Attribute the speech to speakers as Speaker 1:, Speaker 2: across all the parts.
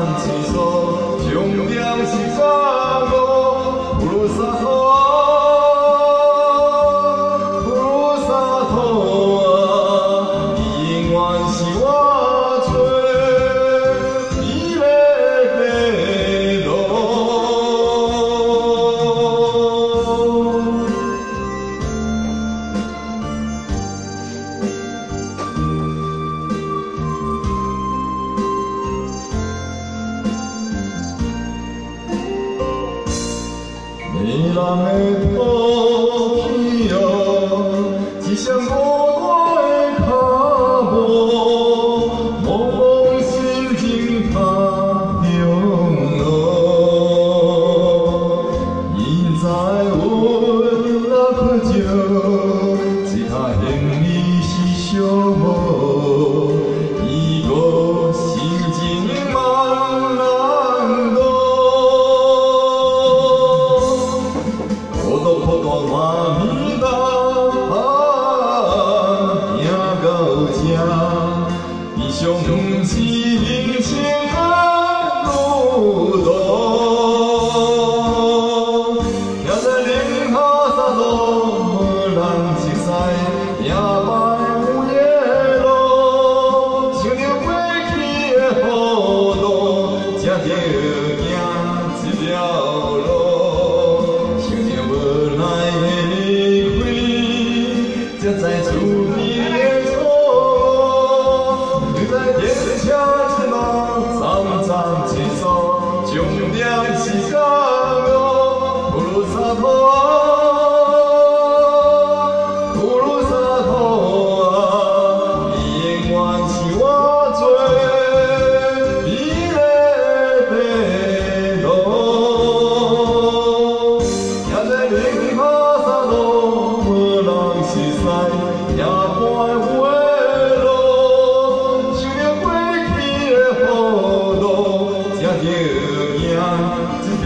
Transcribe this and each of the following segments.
Speaker 1: 三、四、五，重點是三、五。Mírame por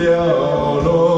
Speaker 1: 凋落。